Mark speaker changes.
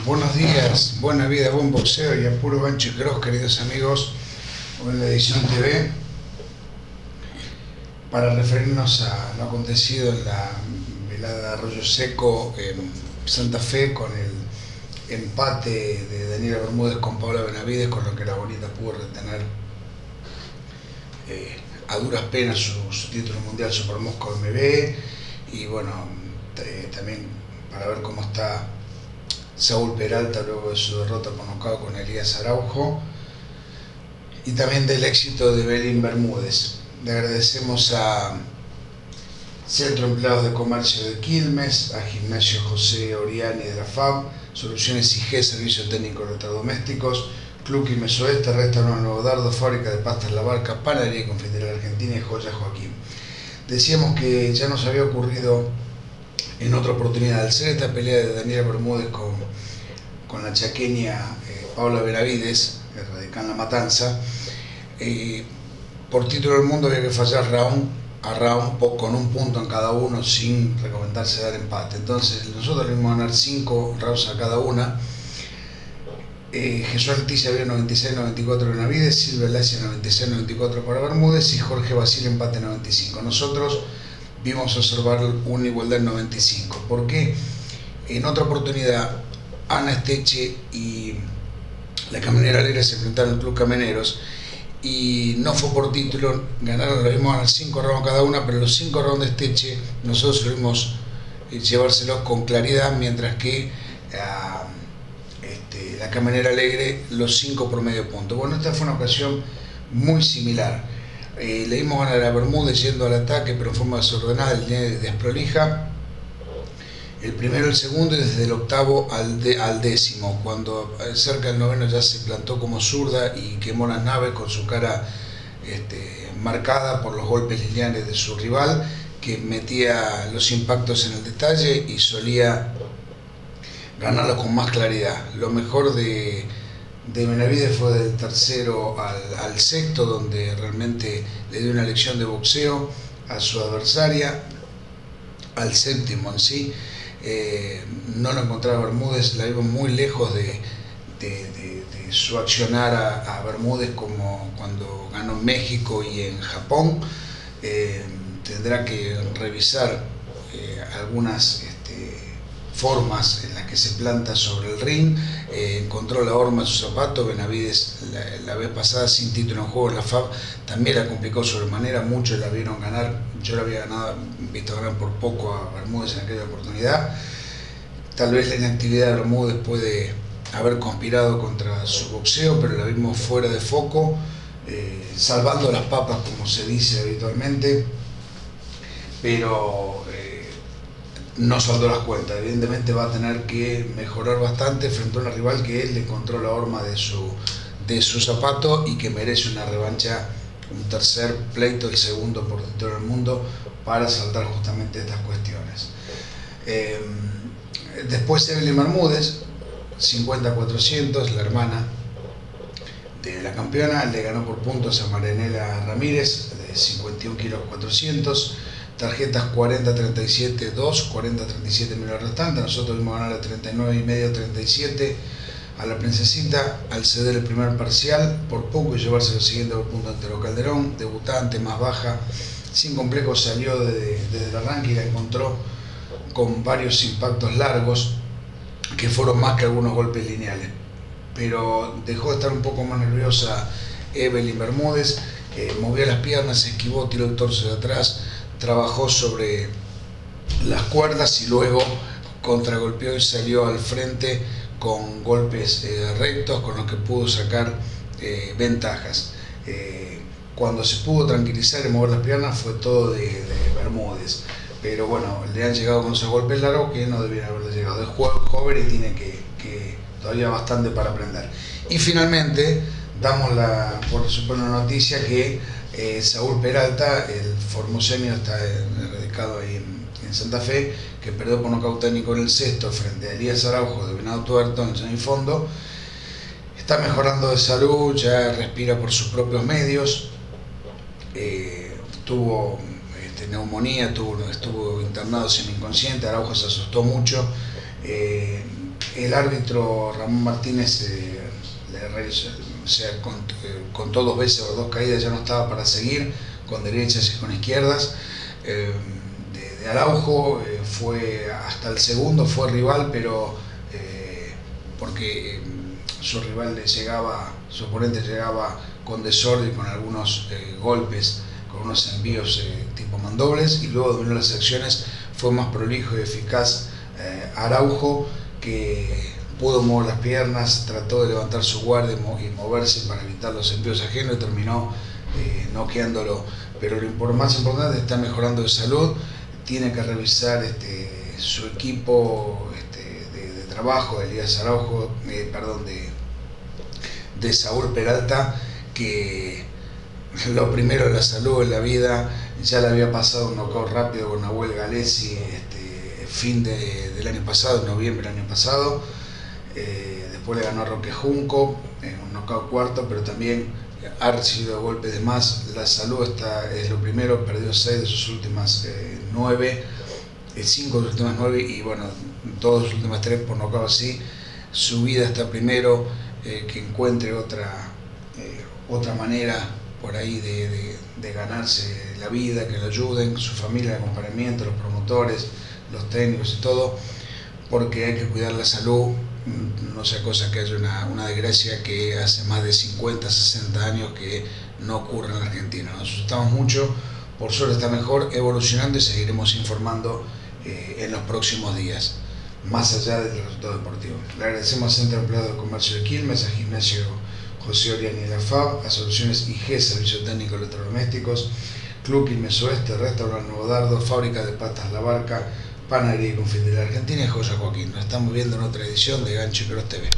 Speaker 1: Buenos días, buena vida, buen boxeo y a puro y cross, queridos amigos, en la edición TV, para referirnos a lo acontecido en la velada de Arroyo Seco en Santa Fe con el empate de Daniela Bermúdez con Paula Benavides, con lo que la bonita pudo retener eh, a duras penas su, título mundial Super Mosco MB y bueno, eh, también para ver cómo está Saúl Peralta luego de su derrota por nocaut con Elías Araujo y también del éxito de Belín Bermúdez. Le agradecemos a Centro Empleados de Comercio de Quilmes, a Gimnasio José Oriani de la FAB, Soluciones IG, Servicio Técnico Electrodomésticos, Club Quilmes Oeste, Restaurante Nuevo Dardo, Fábrica de Pastas La Barca, Panadería Confitería Argentina y Joya Joaquín. Decíamos que ya nos había ocurrido en otra oportunidad. Al ser esta pelea de Daniela Bermúdez con, con la chaqueña eh, Paula Benavides, radical en La Matanza, eh, por título del mundo había que fallar round a round con un punto en cada uno sin recomendarse dar empate. Entonces nosotros le ganar 5 rounds a cada una. Eh, Jesús Leticia había 96-94 Benavides, Silvia Lacia 96-94 para Bermúdez y Jorge Basile empate 95. Nosotros vimos observar una igualdad en 95. Porque en otra oportunidad Ana Esteche y la Caminera Alegre se enfrentaron al Club Cameneros y no fue por título, ganaron, lo vimos a 5 rounds cada una, pero los 5 rounds de Esteche nosotros lo vimos eh, llevárselos con claridad, mientras que ah, este, la Caminera Alegre los 5 por medio punto. Bueno, esta fue una ocasión muy similar. Eh, le dimos a Bermúdez yendo al ataque, pero en forma desordenada, el desprolija. El primero, el segundo y desde el octavo al, décimo, cuando eh, cerca del noveno ya se plantó como zurda y quemó las naves con su cara este, marcada por los golpes lineales de su rival, que metía los impactos en el detalle y solía ganarlo con más claridad. Lo mejor de, de Benavides fue del tercero al, sexto, donde realmente le dio una lección de boxeo a su adversaria, al séptimo en sí. Eh, no lo encontraba Bermúdez, la vimos muy lejos de, su accionar a, Bermúdez como cuando ganó en México y en Japón. Eh, tendrá que revisar eh, algunas formas en las que se planta sobre el ring, eh, encontró la horma en su zapato, Benavides la, vez pasada sin título en juego la FAB también la complicó sobremanera, muchos la vieron ganar, yo la había ganado, visto ganar por poco a Bermúdez en aquella oportunidad, tal vez la inactividad de Bermúdez puede haber conspirado contra su boxeo, pero la vimos fuera de foco, eh, salvando las papas como se dice habitualmente, pero no saldó las cuentas. Evidentemente va a tener que mejorar bastante frente a una rival que él le encontró la horma de su, de su zapato y que merece una revancha, un tercer pleito, el segundo por dentro del mundo, para saltar justamente estas cuestiones. Eh, después Evelyn Bermúdez, 50-400, la hermana de la campeona, le ganó por puntos a Marianela Ramírez, de 51 kilos 400 tarjetas 40-37, 2, 40-37 millones restantes, nosotros vimos ganar a 39 y medio, 37 a la Princesita al ceder el primer parcial, por poco y llevarse el siguiente punto ante Calderón, debutante más baja, sin complejo salió desde, el arranque y la encontró con varios impactos largos que fueron más que algunos golpes lineales. Pero dejó de estar un poco más nerviosa Evelyn Bermúdez, que movía las piernas, esquivó, tiró el torso de atrás, trabajó sobre las cuerdas y luego contragolpeó y salió al frente con golpes eh, rectos con los que pudo sacar eh, ventajas. Eh, cuando se pudo tranquilizar y mover las piernas fue todo de, Bermúdez. Pero bueno, le han llegado con esos golpes largos que no debieron haberle llegado. Es joven y tiene que, todavía bastante para aprender. Y finalmente damos la, por supuesto, una noticia que eh, Saúl Peralta, el formosenio, está radicado ahí en, Santa Fe, que perdió por nocaut técnico en el sexto frente a Elías Araujo de Venado Tuerto en el fondo. Está mejorando de salud, ya respira por sus propios medios. Eh, tuvo este, neumonía, tuvo, estuvo internado sin inconsciente, Araujo se asustó mucho. Eh, el árbitro Ramón Martínez o sea, con, con dos veces o dos caídas ya no estaba para seguir, con derechas y con izquierdas. de, Araujo fue hasta el segundo, fue rival, pero porque su rival le llegaba, su oponente llegaba con desorden, con algunos golpes con unos envíos eh, tipo mandobles y luego de las acciones fue más prolijo y eficaz eh, Araujo que pudo mover las piernas, trató de levantar su guardia y moverse para evitar los envíos ajenos y terminó eh, noqueándolo. Pero lo más importante está mejorando de salud, tiene que revisar este, su equipo este, de, trabajo de Elías Araujo, eh, perdón, de, de Saúl Peralta, que lo primero la salud en la vida, ya le había pasado un knockout rápido con Nahuel Galesi este, fin del año pasado, noviembre del año pasado, eh, después le ganó a Roque Junco, en un knockout cuarto, pero también ha recibido golpes de más, la salud está, es lo primero, perdió seis de sus últimas eh, nueve, eh, cinco de sus últimas nueve y bueno, todas sus últimas tres por knockout así, su vida está primero, que encuentre otra, otra manera por ahí de, ganarse la vida, que lo ayuden, su familia, el acompañamiento, los promotores, los técnicos y todo, porque hay que cuidar la salud, no sea cosa que haya una, desgracia que hace más de 50, 60 años que no ocurre en la Argentina. Nos asustamos mucho, por suerte está mejor, evolucionando y seguiremos informando eh, en los próximos días, más allá del resultado deportivo. Le agradecemos al Centro Empleado de Comercio de Quilmes, a Gimnasio José Oriani la FAB, a Soluciones IG, Servicio Técnico Electrodomésticos, Club Quilmes Oeste, Restaurante Nuevo Dardo, Fábrica de Patas La Barca, Panadería y Confitería Argentina y Joya Joaquín. Nos estamos viendo en otra edición de Gancho y Cross TV.